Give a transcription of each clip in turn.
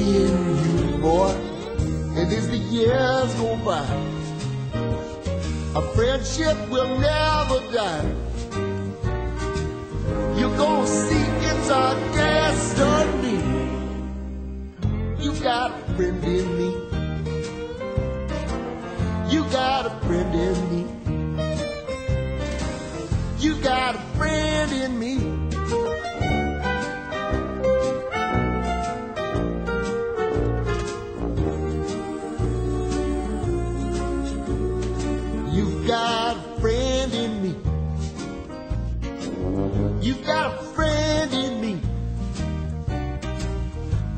And you, boy, and as the years go by, our friendship will never die. You're gonna see it's our destiny. You got a friend in me. You got a friend in me.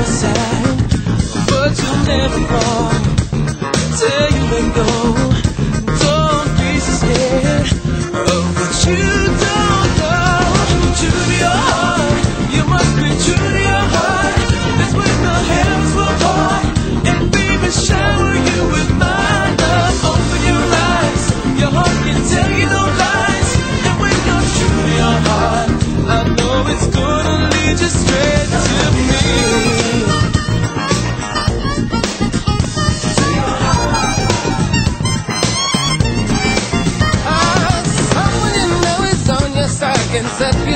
A sign, but you'll never fall